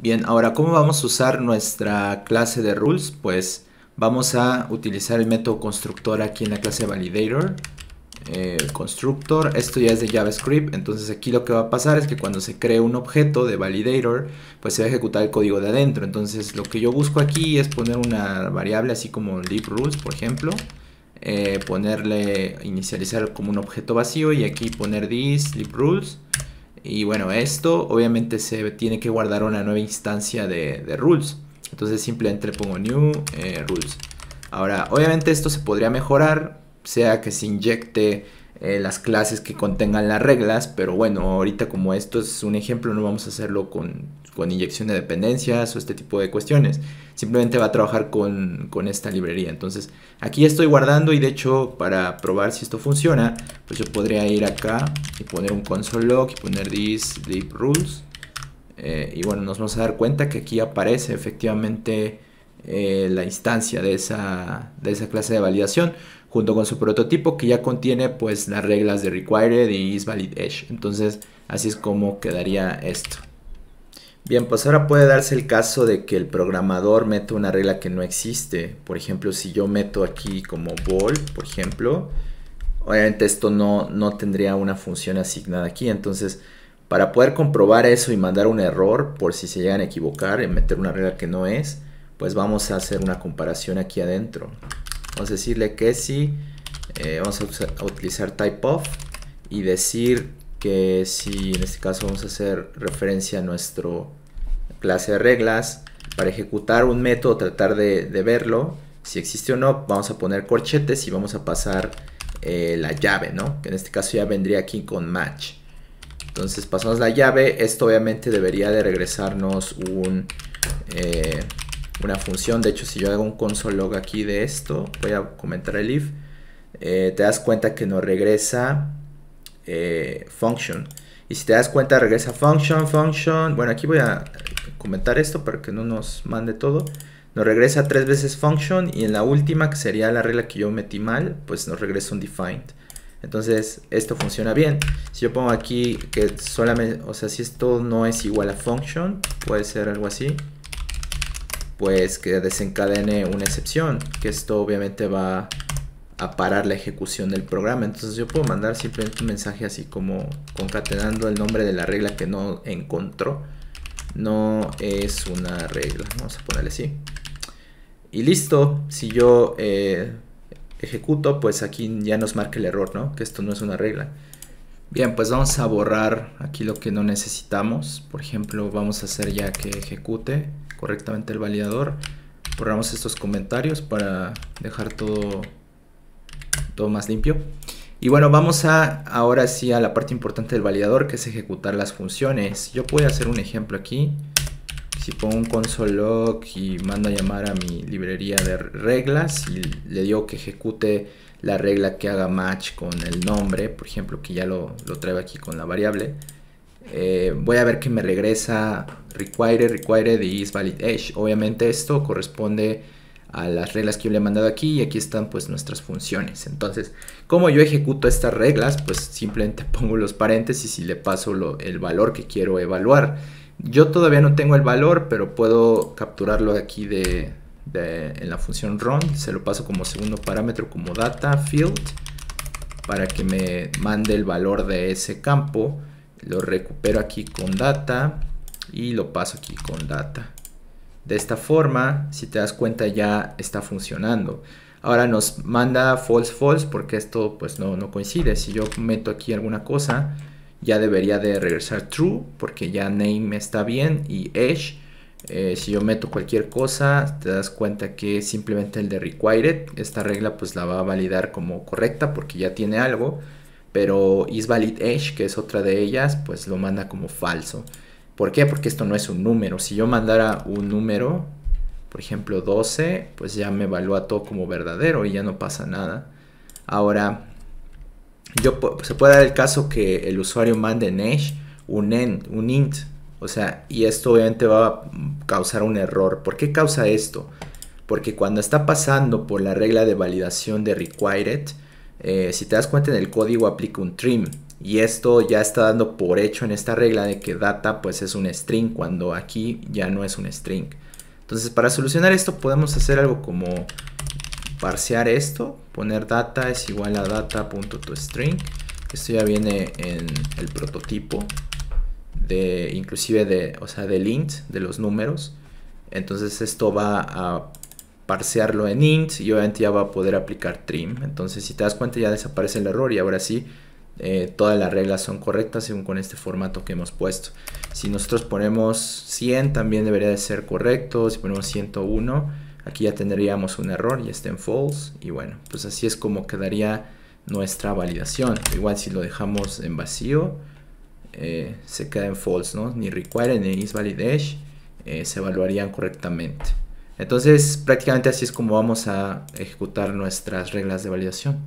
Bien, ahora, ¿cómo vamos a usar nuestra clase de rules? Pues vamos a utilizar el método constructor aquí en la clase validator. Eh, constructor, esto ya es de JavaScript, entonces aquí lo que va a pasar es que cuando se cree un objeto de validator, pues se va a ejecutar el código de adentro. Entonces lo que yo busco aquí es poner una variable así como libRules, por ejemplo. Eh, ponerle, inicializar como un objeto vacío y aquí poner this libRules y bueno, esto obviamente se tiene que guardar una nueva instancia de, rules. Entonces simplemente le pongo new eh, rules. Ahora, obviamente esto se podría mejorar, sea que se inyecte eh, las clases que contengan las reglas, pero bueno, ahorita como esto es un ejemplo, no vamos a hacerlo con, inyección de dependencias o este tipo de cuestiones. Simplemente va a trabajar con, esta librería. Entonces, aquí estoy guardando y de hecho, para probar si esto funciona, pues yo podría ir acá y poner un console log y poner this deep rules. Eh, y bueno, nos vamos a dar cuenta que aquí aparece efectivamente eh, la instancia de esa, de esa clase de validación junto con su prototipo que ya contiene pues las reglas de required y isValidEdge. Entonces así es como quedaría esto. Bien, pues ahora puede darse el caso de que el programador mete una regla que no existe. Por ejemplo, si yo meto aquí como ball, por ejemplo, obviamente esto no, no tendría una función asignada aquí. Entonces, para poder comprobar eso y mandar un error, por si se llegan a equivocar en meter una regla que no es, pues vamos a hacer una comparación aquí adentro. Vamos a decirle que si eh, vamos a, utilizar typeof y decir que si en este caso vamos a hacer referencia a nuestro clase de reglas para ejecutar un método, tratar de, verlo, si existe o no, vamos a poner corchetes y vamos a pasar eh, la llave, ¿no? Que en este caso ya vendría aquí con match. Entonces pasamos la llave, esto obviamente debería de regresarnos un, eh, una función. De hecho, si yo hago un console log aquí de esto, voy a comentar el if, eh, te das cuenta que nos regresa eh, function. Y si te das cuenta, regresa function, function. Bueno, aquí voy a comentar esto para que no nos mande todo. Nos regresa tres veces function y en la última, que sería la regla que yo metí mal, pues nos regresa un defined. Entonces, esto funciona bien. Si yo pongo aquí que solamente, o sea, si esto no es igual a function, puede ser algo así pues que desencadene una excepción, que esto obviamente va a parar la ejecución del programa. Entonces yo puedo mandar simplemente un mensaje así como concatenando el nombre de la regla que no encontró. No es una regla, vamos a ponerle así. Y listo, si yo eh, ejecuto, pues aquí ya nos marca el error, ¿no? Que esto no es una regla. Bien, pues vamos a borrar aquí lo que no necesitamos. Por ejemplo, vamos a hacer ya que ejecute correctamente el validador. Borramos estos comentarios para dejar todo, todo más limpio. Y bueno, vamos a ahora sí a la parte importante del validador, que es ejecutar las funciones. Yo puedo hacer un ejemplo aquí. Si pongo un console log y mando a llamar a mi librería de reglas y le digo que ejecute la regla que haga match con el nombre, por ejemplo, que ya lo, lo aquí con la variable, eh, voy a ver que me regresa required, required y is valid. Obviamente esto corresponde a las reglas que yo le he mandado aquí y aquí están pues nuestras funciones. Entonces, como yo ejecuto estas reglas, pues simplemente pongo los paréntesis y le paso el valor que quiero evaluar. Yo todavía no tengo el valor, pero puedo capturarlo aquí de, en la función run. Se lo paso como segundo parámetro como data field para que me mande el valor de ese campo lo recupero aquí con data y lo paso aquí con data. De esta forma, si te das cuenta ya está funcionando. Ahora nos manda false false porque esto pues no, no coincide. Si yo meto aquí alguna cosa, ya debería de regresar true porque ya name está bien y edge. Eh, si yo meto cualquier cosa, te das cuenta que simplemente el de required, esta regla pues la va a validar como correcta porque ya tiene algo pero isValidEdge, que es otra de ellas, pues lo manda como falso. ¿Por qué? Porque esto no es un número. Si yo mandara un número, por ejemplo 12, pues ya me evalúa todo como verdadero y ya no pasa nada. Ahora, se puede dar el caso que el usuario mande en Edge un, un int, o sea, y esto obviamente va a causar un error. ¿Por qué causa esto? Porque cuando está pasando por la regla de validación de required, eh, si te das cuenta en el código aplica un trim y esto ya está dando por hecho en esta regla de que data pues es un string cuando aquí ya no es un string. Entonces para solucionar esto podemos hacer algo como parsear esto, poner data es igual a data.toString. Esto ya viene en el prototipo de inclusive de, o sea, del int, de los números. Entonces esto va a parsearlo en int y obviamente ya va a poder aplicar trim. Entonces si te das cuenta ya desaparece el error y ahora sí eh, todas las reglas son correctas según con este formato que hemos puesto. Si nosotros ponemos 100 también debería de ser correcto, si ponemos 101 aquí ya tendríamos un error y está en false y bueno pues así es como quedaría nuestra validación. Igual si lo dejamos en vacío eh, se queda en false, ¿no? Ni require ni isValidate eh, se evaluarían correctamente. Entonces prácticamente así es como vamos a ejecutar nuestras reglas de validación.